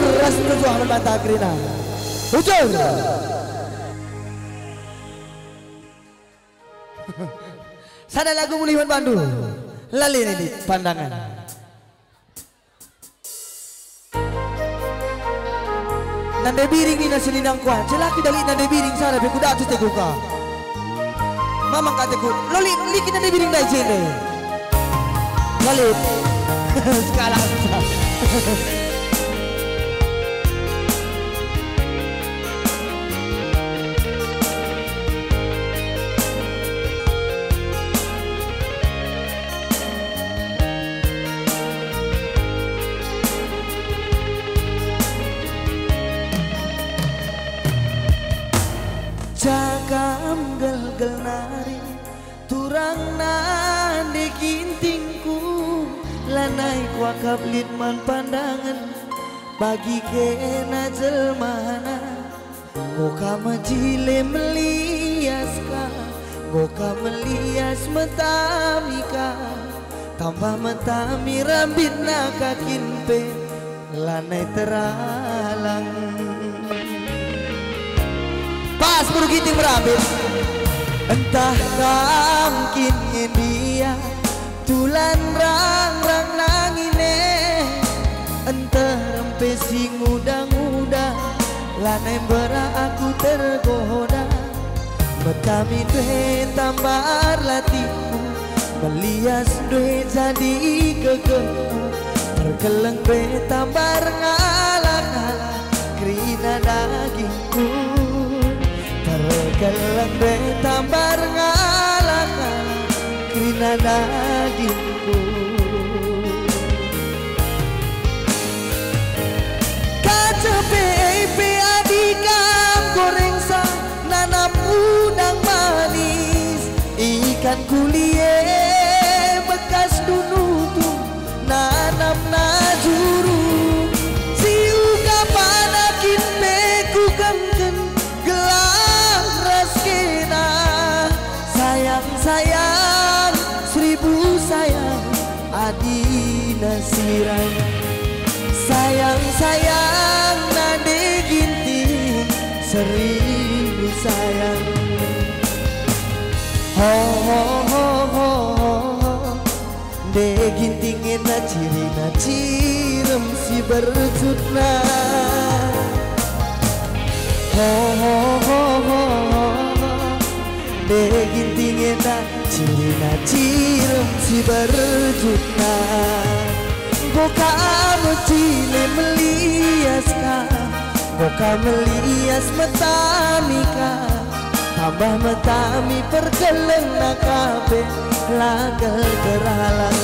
Iya, bujur ras perjuangan mata Krina. Bujur. <laughs> Sada lagu muliman Bandung. Lali ini pandangan. Nande biring ni nasi linang kuan. Celaki dali nande biring sana be kuda tu teguka. Mamang kata ku, loli liki nande biring dai jene. Lali. Sekarang. <laughs> kuakap litman pandangan bagi kena jelmana. Goka majile melias ka Goka melias metamika. Tambah metami rambit nakakin pe Lanai teralang. Pas buru giting merambit. Entah kamkin dia Tulan rang-rang sing muda-muda Lanai bera aku tergoda. Betami due tambar latihku Melias due jadi kekehku Terkeleng due tambar ngalah-ngalah Kerina dagingku. Terkeleng due tambar ngalah-ngalah Kerina dagingku PIP adikam goreng sa nanam udang manis. Ikan kulie bekas dunutu nanam najuru. Siuga panakin peku kemken gelang raskena Sayang sayang seribu sayang adina sirang Sayang Ho ho ho ho De ginting na ciri na cirem si berjutna Ho ho ho ho De ginting na ciri na cirem si berjutna Boka mecile melias ka Boka melias metami ka Tambah metami pergeleng nakabe Lagal teralang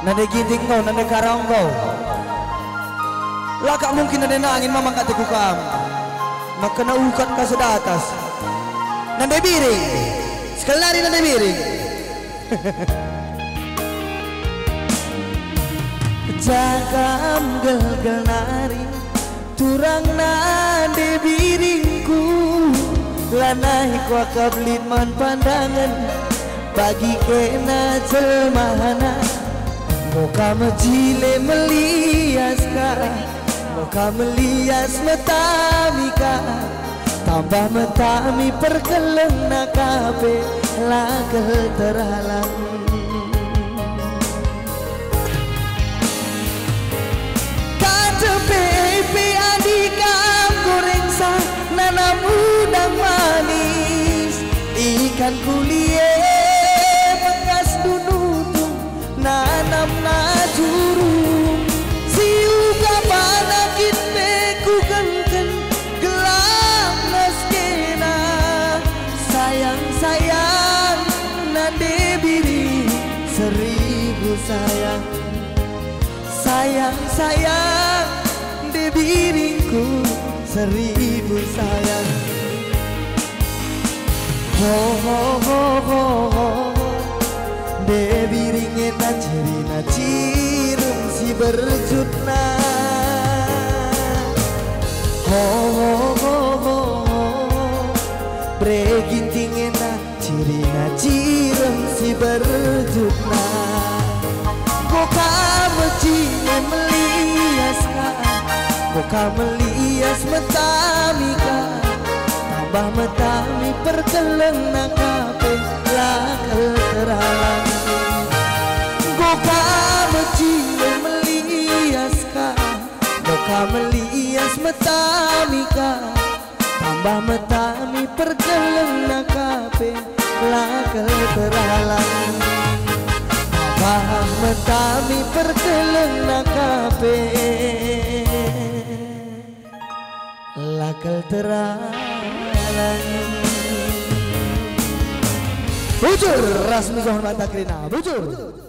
Nade ginting kau, nade karang kau Laka mungkin nade nangin mamang kate kukam Maka na ukat ka sa datas Nade biring Sekali lari nade biring <laughs> Jagam gel-gel nari. Turang nade biringku Lanai kuakab litman pandangan. Bagi kena jelmahana. Moka mejile melias ka Moka melias metami ka Tambah metami perkeleng nakabe Lagel terhalang Kaca pepe adikam goreng sa Nanam udang manis Ikan kulie sayang. Sayang sayang de biringku seribu sayang. Ho ho ho ho ho Dewi ringin ciri na cirum si berjutna. Ho ho ho ho ho. Bregin tingin na ciri na cirum si berjutna Boka mecine melias ka Boka melias metami ka Tambah metami perkeleng nakape lakal teralang Goka mecile melias ka Goka melias metami ka Tambah metami pergeleng nakape lakal teralang Tambah metami pergeleng nakape lakal teralang Bujur Rasmi Zohon Mata Krina Bujur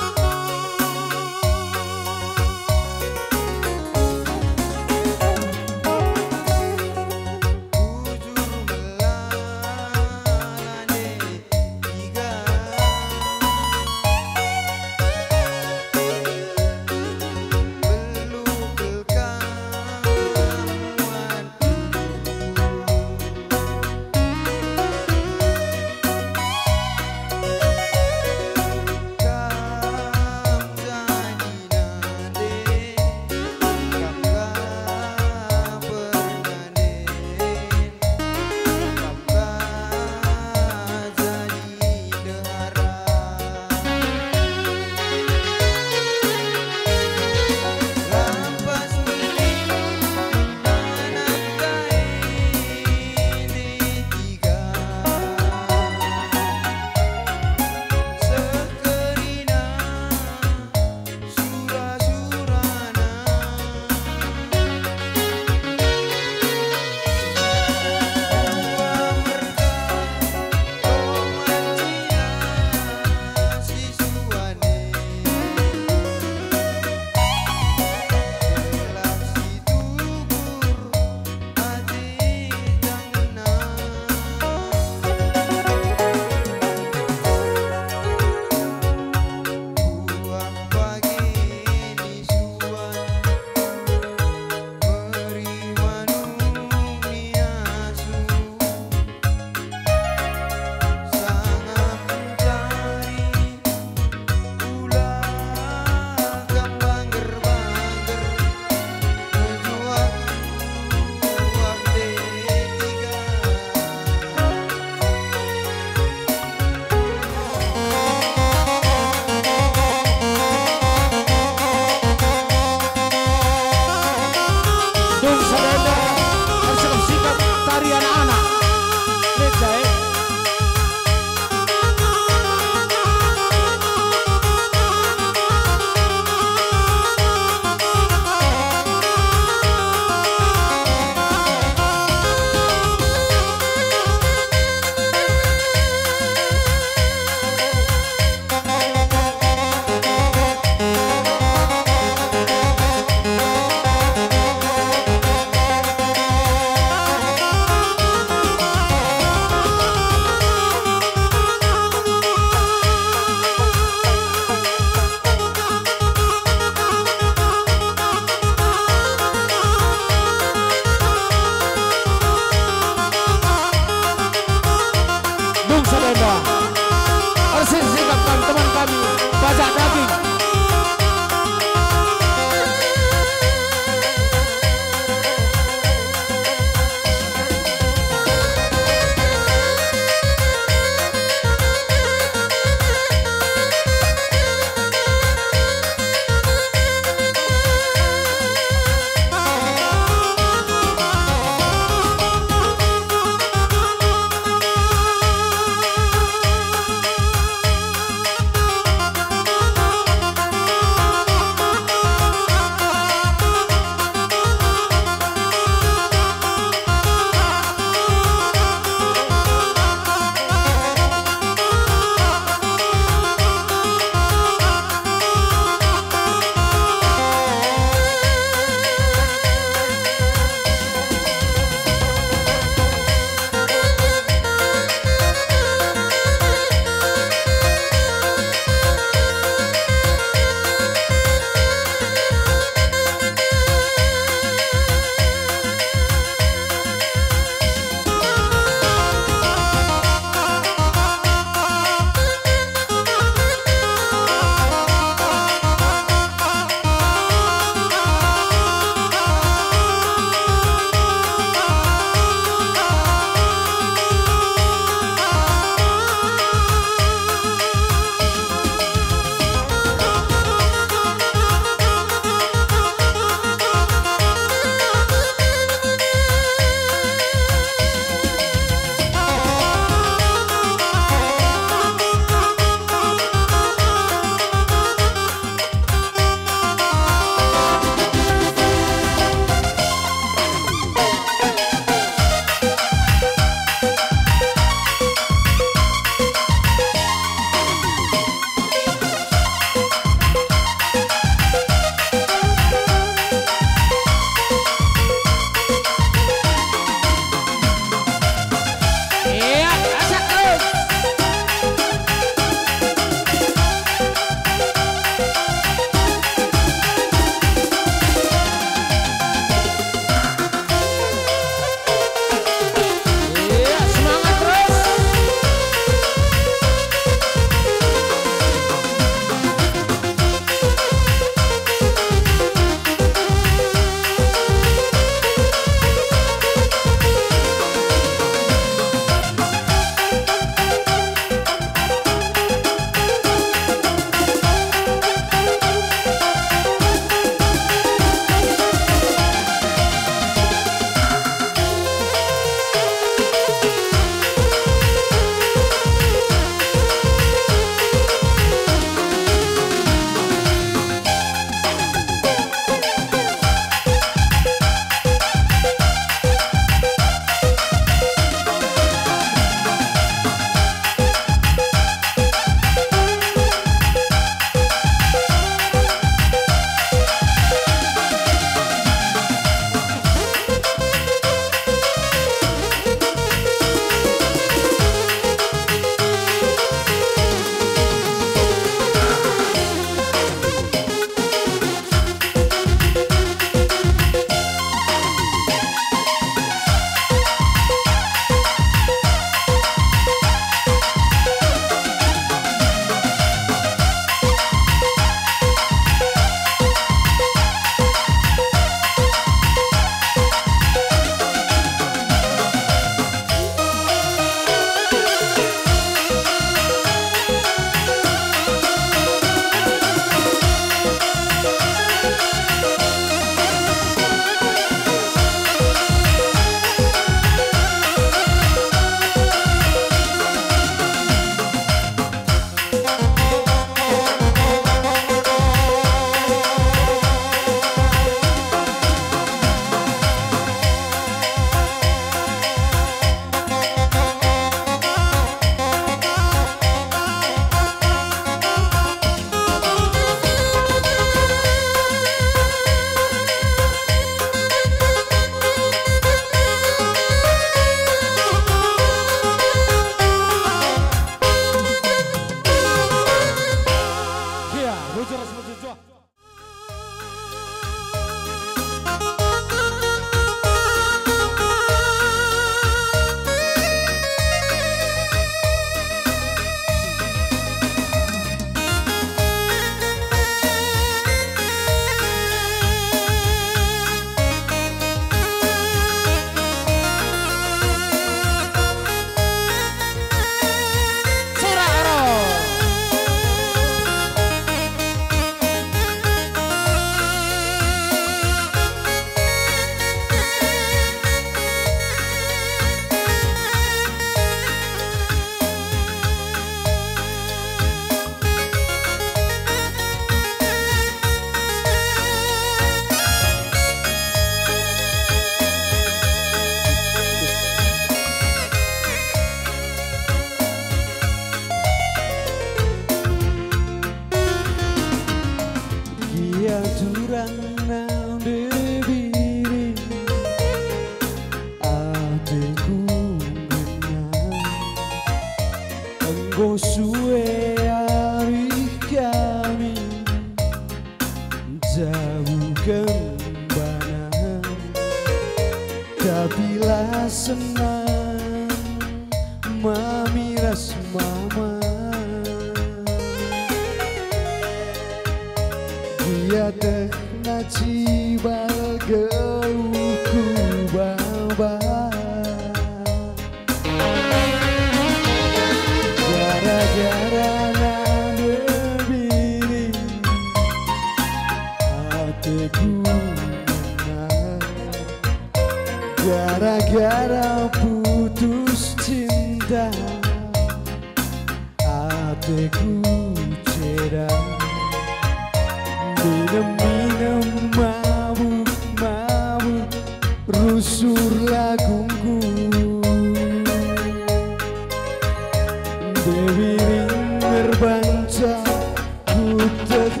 does